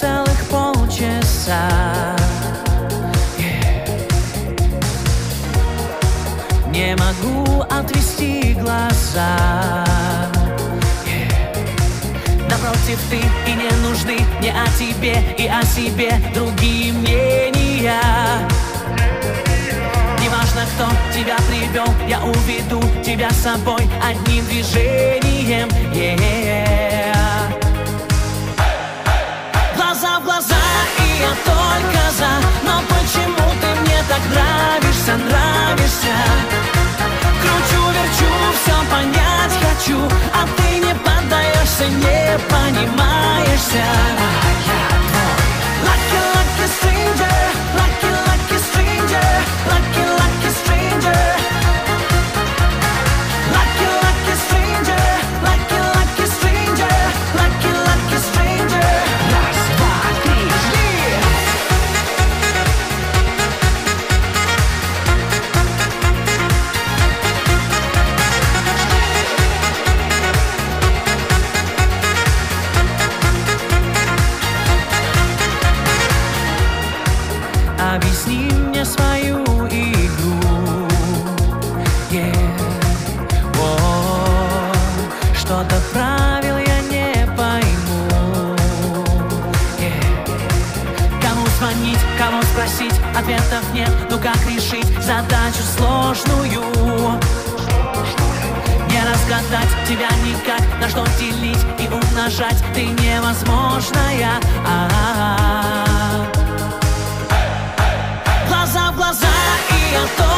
глаза Не могу отвести глаза. Напротив, ты и не нужны Не о тебе и о себе другие мнения. Неважно, кто тебя привел Я уведу тебя с собой одним движением. Yeah. Не понимаешься ответов нет. Ну как решить задачу сложную? Не разгадать тебя никак На что делить и умножать Ты невозможная. А-а-а. Глаза в глаза, и я только